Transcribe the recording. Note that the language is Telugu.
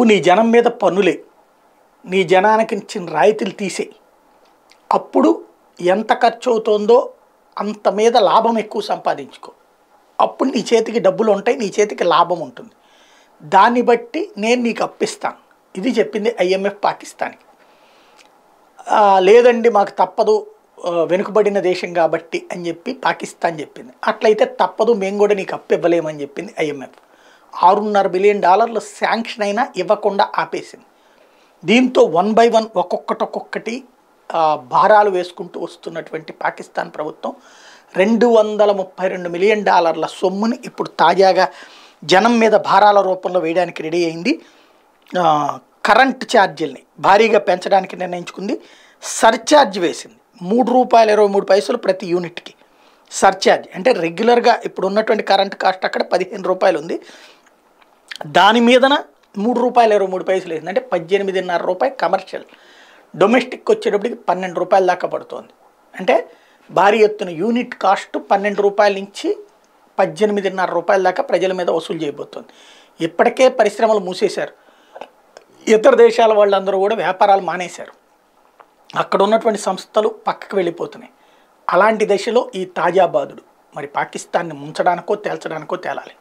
నువ్వు నీ జనం మీద పన్నులే. నీ జనానికి ఇచ్చిన రాయితీలు తీసేయి అప్పుడు ఎంత ఖర్చు అవుతుందో అంత మీద లాభం ఎక్కువ సంపాదించుకో. అప్పుడు నీ చేతికి డబ్బులు ఉంటాయి నీ చేతికి లాభం ఉంటుంది. దాన్ని బట్టి నేను నీకు అప్పిస్తాను. ఇది చెప్పింది ఐఎంఎఫ్ పాకిస్తాన్కి. లేదండి మాకు తప్పదు వెనుకబడిన దేశం కాబట్టి అని చెప్పి పాకిస్తాన్ చెప్పింది. అట్లయితే తప్పదు మేము కూడా నీకు అప్పు ఇవ్వలేమని చెప్పింది ఐఎంఎఫ్ ఆరున్నర బిలియన్ డాలర్లు శాంక్షన్ అయినా ఇవ్వకుండా ఆపేసింది. దీంతో వన్ బై వన్ ఒక్కొక్కటి ఒక్కొక్కటి భారాలు వేసుకుంటూ వస్తున్నటువంటి పాకిస్తాన్ ప్రభుత్వం రెండు వందల ముప్పై రెండు మిలియన్ డాలర్ల సొమ్ముని ఇప్పుడు తాజాగా జనం మీద భారాల రూపంలో వేయడానికి రెడీ అయింది. కరెంట్ ఛార్జీల్ని భారీగా పెంచడానికి నిర్ణయించుకుంది. సర్ఛార్జ్ వేసింది. మూడు రూపాయల ఇరవై మూడు పైసలు ప్రతి యూనిట్కి. సర్ఛార్జ్ అంటే రెగ్యులర్గా ఇప్పుడు ఉన్నటువంటి కరెంట్ కాస్ట్ అక్కడ పదిహేను రూపాయలు ఉంది దాని మీదన మూడు రూపాయలు ఇరవై మూడు పైసలు వేసింది. అంటే పద్దెనిమిదిన్నర రూపాయలు కమర్షియల్ డొమెస్టిక్ వచ్చేటప్పటికి పన్నెండు రూపాయల దాకా పడుతోంది. అంటే భారీ ఎత్తున యూనిట్ కాస్ట్ పన్నెండు రూపాయల నుంచి పద్దెనిమిదిన్నర రూపాయల దాకా ప్రజల మీద వసూలు చేయబోతోంది. ఇప్పటికే పరిశ్రమలు మూసేశారు. ఇతర దేశాల వాళ్ళందరూ కూడా వ్యాపారాలు మానేశారు. అక్కడ ఉన్నటువంటి సంస్థలు పక్కకు వెళ్ళిపోతున్నాయి. అలాంటి దశలో ఈ తాజా బాధుడు మరి పాకిస్తాన్ని ముంచడానికో తేల్చడానికో తేలాలి.